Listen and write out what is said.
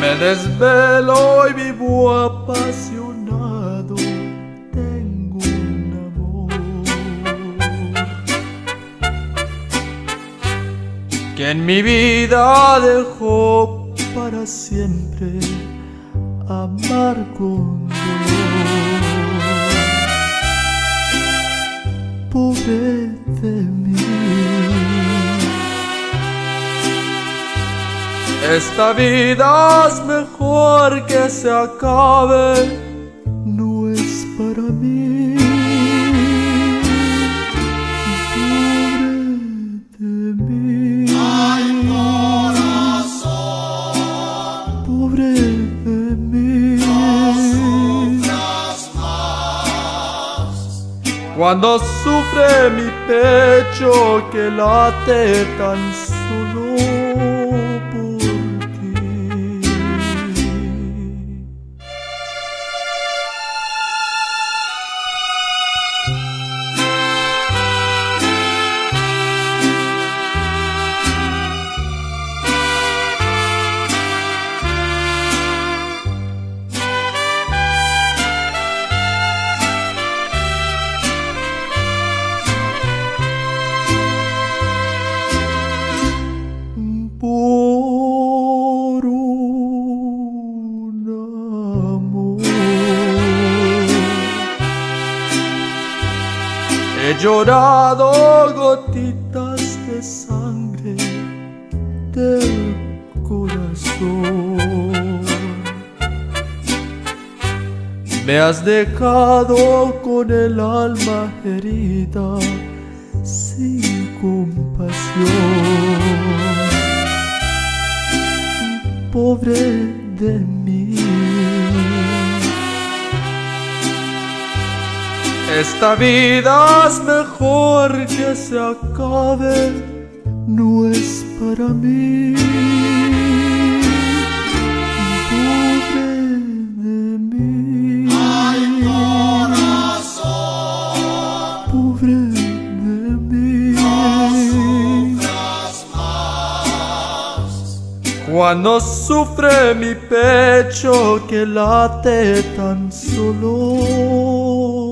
Me desvelo y vivo apasionado. Tengo un amor que en mi vida dejó para siempre amar con dolor. Pobre de Esta vida es mejor que se acabe, no es para mí. Pobre de mí. Pobre de mí. Cuando sufre mi pecho que late tan solo He llorado gotitas de sangre del corazón. Me has dejado con el alma herida sin compasión pobre de mí. Esta vida es mejor que se acabe, no es para mí. Pobre de mí. Pobre de mí. Cuando sufre mi pecho que late tan solo